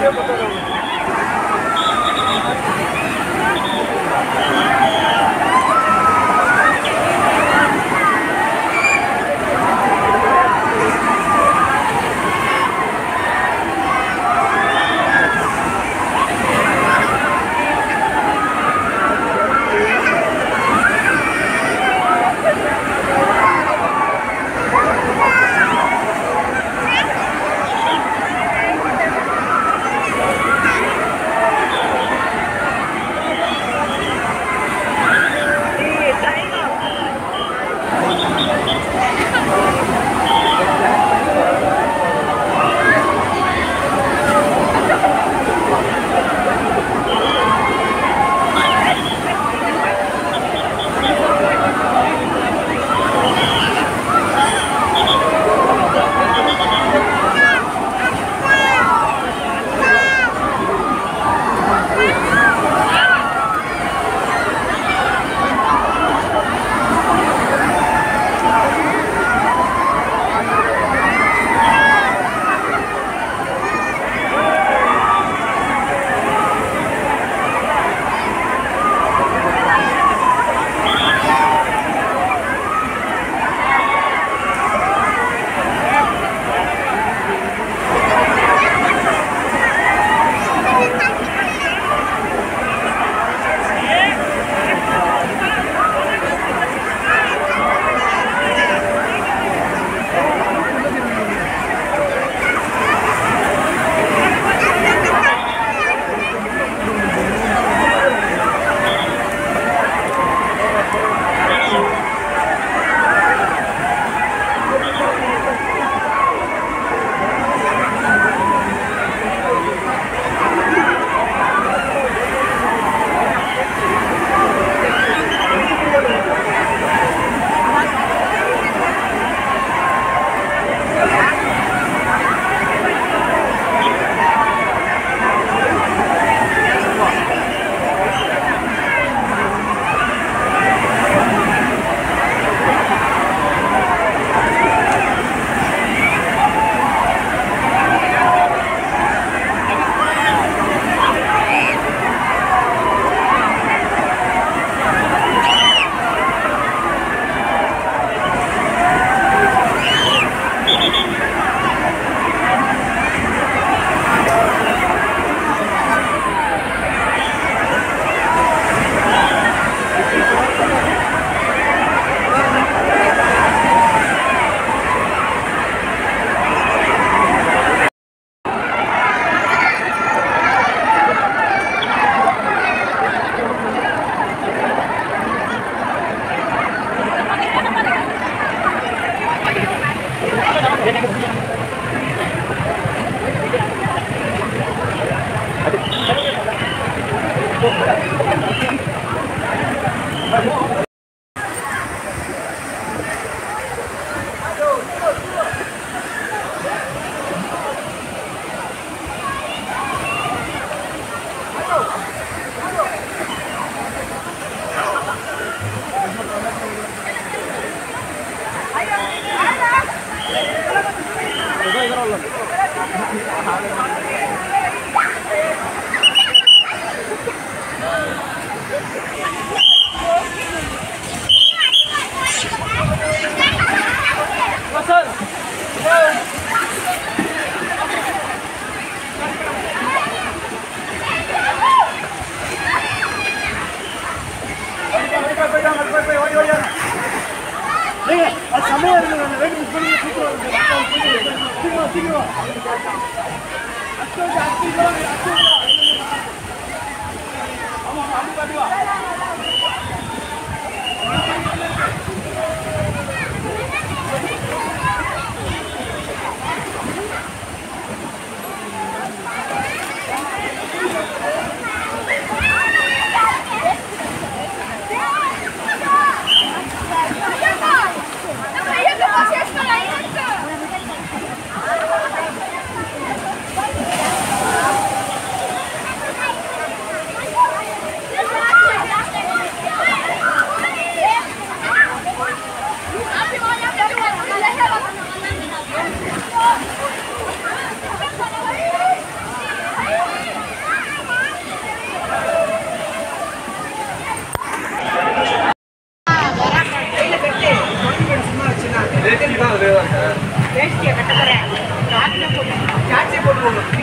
ということです。っち行こう。over.